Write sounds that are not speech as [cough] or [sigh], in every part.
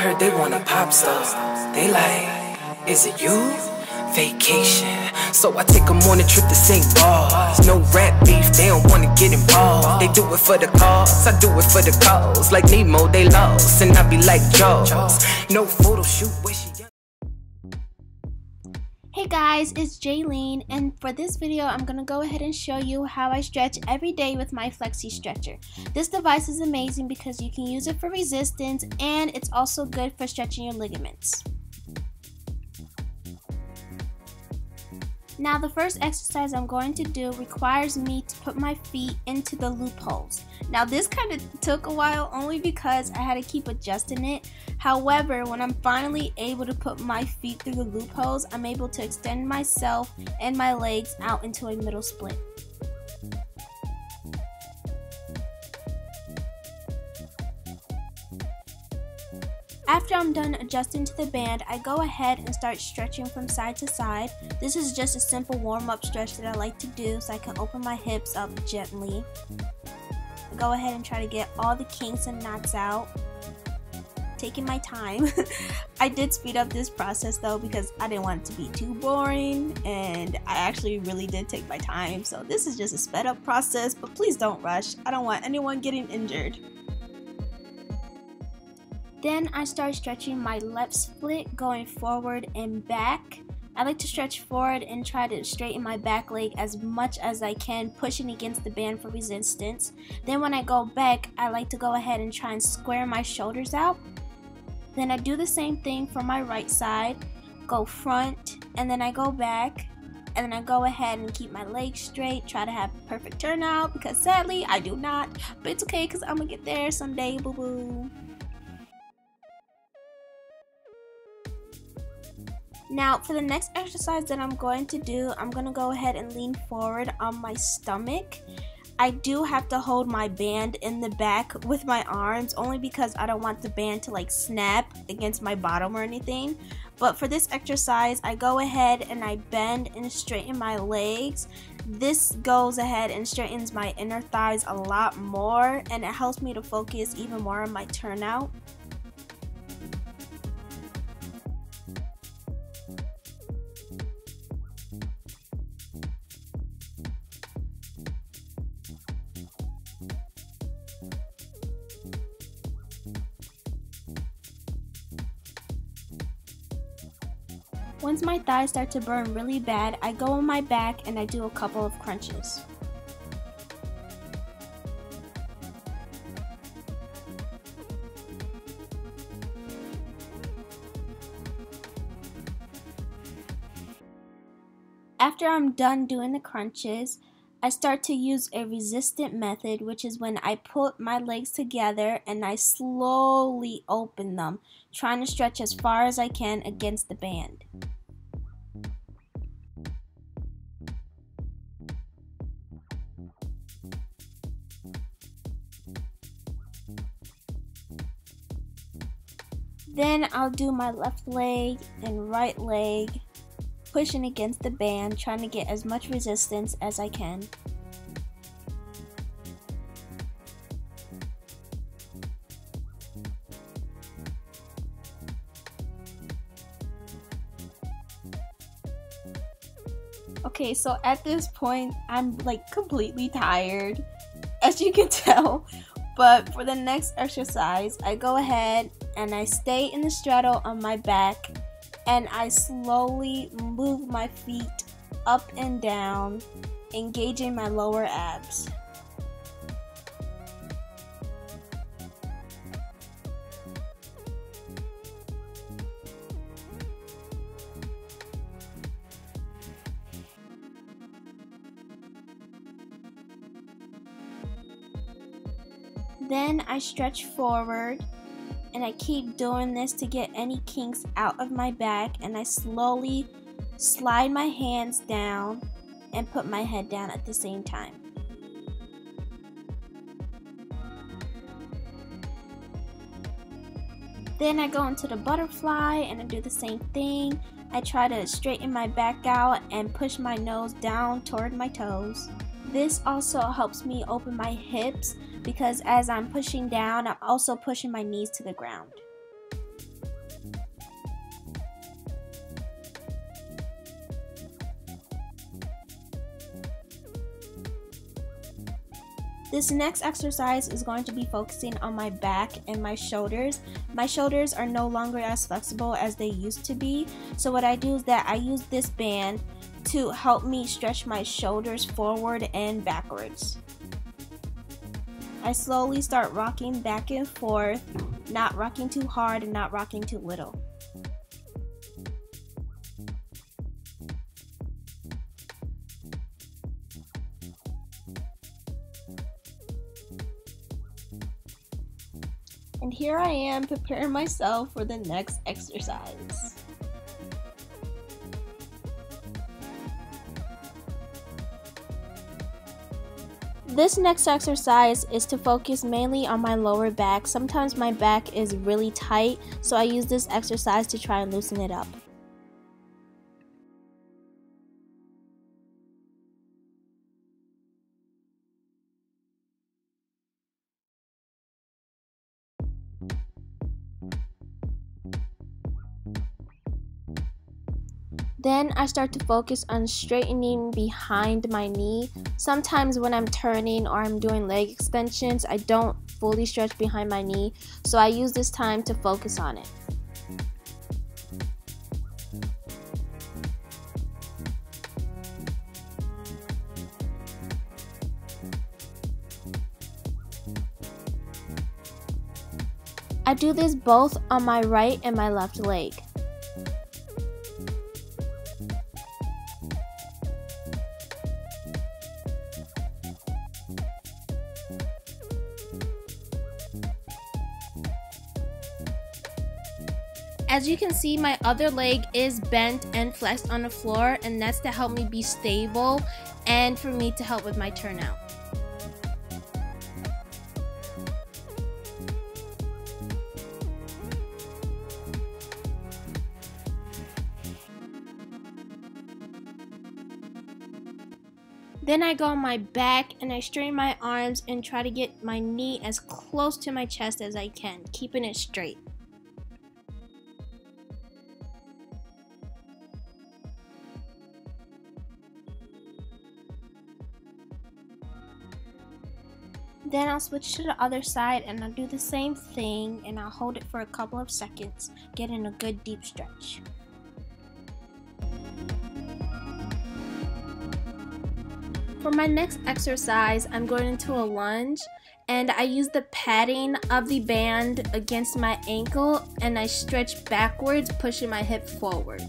heard they want a pop star. They like, is it you? Vacation. So I take a morning trip to St. Paul's. No rap beef, they don't wanna get involved. They do it for the cause, I do it for the cause. Like Nemo, they lost, and I be like Jaws. No photo shoot? Hey guys, it's Jaylene, and for this video, I'm gonna go ahead and show you how I stretch every day with my FlexiStretcher. This device is amazing because you can use it for resistance, and it's also good for stretching your ligaments. Now the first exercise I'm going to do requires me to put my feet into the loopholes. Now this kind of took a while only because I had to keep adjusting it. However, when I'm finally able to put my feet through the loopholes, I'm able to extend myself and my legs out into a middle split. After I'm done adjusting to the band, I go ahead and start stretching from side to side. This is just a simple warm-up stretch that I like to do so I can open my hips up gently. Go ahead and try to get all the kinks and knots out. Taking my time. [laughs] I did speed up this process though because I didn't want it to be too boring and I actually really did take my time. So this is just a sped up process, but please don't rush. I don't want anyone getting injured. Then I start stretching my left split going forward and back. I like to stretch forward and try to straighten my back leg as much as I can, pushing against the band for resistance. Then when I go back, I like to go ahead and try and square my shoulders out. Then I do the same thing for my right side, go front, and then I go back, and then I go ahead and keep my legs straight, try to have perfect turnout, because sadly I do not, but it's okay because I'm gonna get there someday, boo boo. Now for the next exercise that I'm going to do, I'm going to go ahead and lean forward on my stomach. I do have to hold my band in the back with my arms only because I don't want the band to like snap against my bottom or anything. But for this exercise, I go ahead and I bend and straighten my legs. This goes ahead and straightens my inner thighs a lot more and it helps me to focus even more on my turnout. Once my thighs start to burn really bad, I go on my back and I do a couple of crunches. After I'm done doing the crunches, I start to use a resistant method, which is when I put my legs together and I slowly open them, trying to stretch as far as I can against the band. Then I'll do my left leg and right leg, pushing against the band, trying to get as much resistance as I can. Okay, so at this point, I'm like completely tired, as you can [laughs] tell. But for the next exercise, I go ahead and I stay in the straddle on my back and I slowly move my feet up and down, engaging my lower abs. Then I stretch forward and I keep doing this to get any kinks out of my back and I slowly slide my hands down and put my head down at the same time. Then I go into the butterfly and I do the same thing. I try to straighten my back out and push my nose down toward my toes. This also helps me open my hips because as I'm pushing down, I'm also pushing my knees to the ground. This next exercise is going to be focusing on my back and my shoulders. My shoulders are no longer as flexible as they used to be. So what I do is that I use this band to help me stretch my shoulders forward and backwards. I slowly start rocking back and forth, not rocking too hard and not rocking too little. And here I am preparing myself for the next exercise. This next exercise is to focus mainly on my lower back. Sometimes my back is really tight, so I use this exercise to try and loosen it up. Then I start to focus on straightening behind my knee. Sometimes when I'm turning or I'm doing leg extensions, I don't fully stretch behind my knee, so I use this time to focus on it. I do this both on my right and my left leg. As you can see, my other leg is bent and flexed on the floor, and that's to help me be stable and for me to help with my turnout. Then I go on my back and I straighten my arms and try to get my knee as close to my chest as I can, keeping it straight. Then I'll switch to the other side and I'll do the same thing and I'll hold it for a couple of seconds, getting a good deep stretch. For my next exercise, I'm going into a lunge and I use the padding of the band against my ankle and I stretch backwards, pushing my hip forward.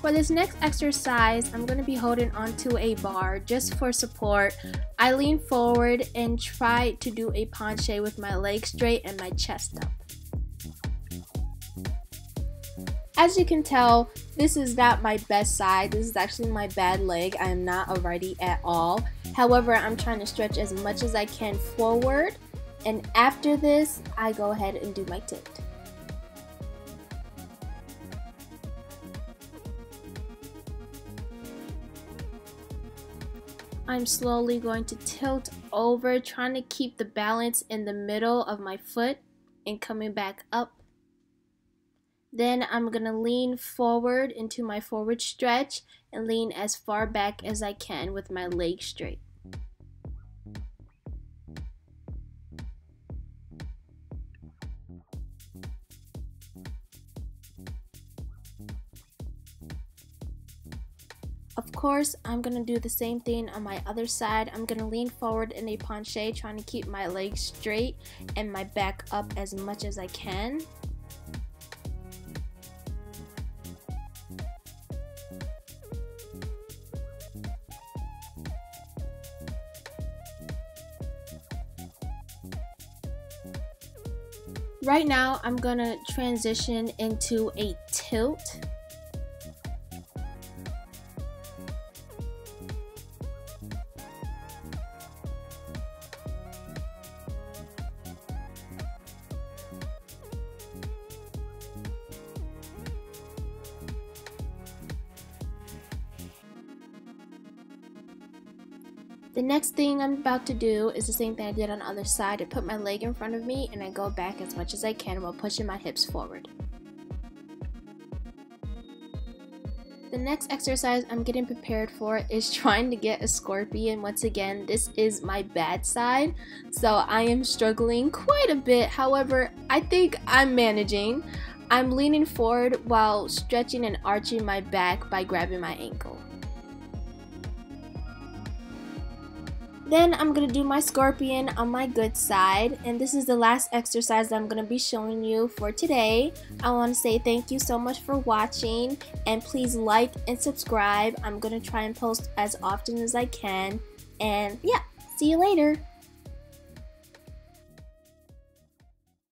For this next exercise, I'm going to be holding onto a bar just for support. I lean forward and try to do a penché with my legs straight and my chest up. As you can tell, this is not my best side. This is actually my bad leg. I am not a righty at all. However, I'm trying to stretch as much as I can forward. And after this, I go ahead and do my tilt. I'm slowly going to tilt over, trying to keep the balance in the middle of my foot and coming back up. Then I'm going to lean forward into my forward stretch and lean as far back as I can with my legs straight. Course, I'm to do the same thing on my other side. I'm to lean forward in a penché, trying to keep my legs straight and my back up as much as I can. Right now, I'm to transition into a tilt. The next thing I'm about to do is the same thing I did on the other side. I put my leg in front of me and I go back as much as I can while pushing my hips forward. The next exercise I'm getting prepared for is [laughs] trying to get a scorpion. Once again, this is my bad side, so I am struggling quite a bit. However, I think I'm managing. I'm leaning forward while stretching and arching my back by grabbing my ankle. Then I'm going to do my scorpion on my good side and this is the last exercise that I'm going to be showing you for today. I want to say thank you so much for watching and please like and subscribe. I'm going to try and post as often as I can and yeah, see you later.